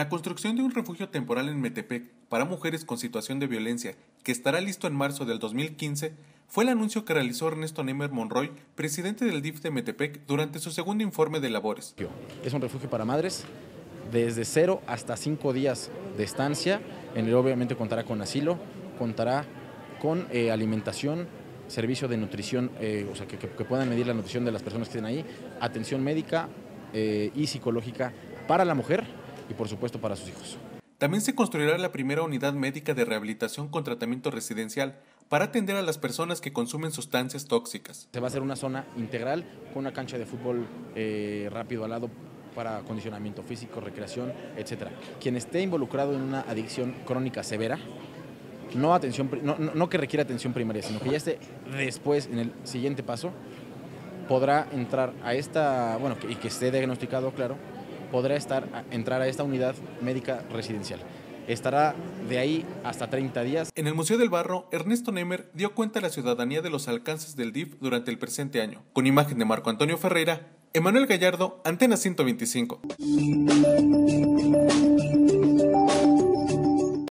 La construcción de un refugio temporal en Metepec para mujeres con situación de violencia, que estará listo en marzo del 2015, fue el anuncio que realizó Ernesto Nemer Monroy, presidente del DIF de Metepec, durante su segundo informe de labores. Es un refugio para madres desde cero hasta cinco días de estancia, en el obviamente contará con asilo, contará con eh, alimentación, servicio de nutrición, eh, o sea, que, puedan medir la nutrición de las personas que estén ahí, atención médica eh, y psicológica para la mujer y por supuesto para sus hijos. También se construirá la primera unidad médica de rehabilitación con tratamiento residencial para atender a las personas que consumen sustancias tóxicas. Se va a hacer una zona integral con una cancha de fútbol eh, rápido al lado para acondicionamiento físico, recreación, etc. Quien esté involucrado en una adicción crónica severa, no, atención, no, no que requiera atención primaria, sino que ya esté después, en el siguiente paso, podrá entrar a esta, bueno, y que esté diagnosticado, claro, podrá estar, entrar a esta unidad médica residencial. Estará de ahí hasta 30 días. En el Museo del Barro, Ernesto Nemer dio cuenta a la ciudadanía de los alcances del DIF durante el presente año. Con imagen de Marco Antonio Ferreira, Emanuel Gallardo, Antena 125.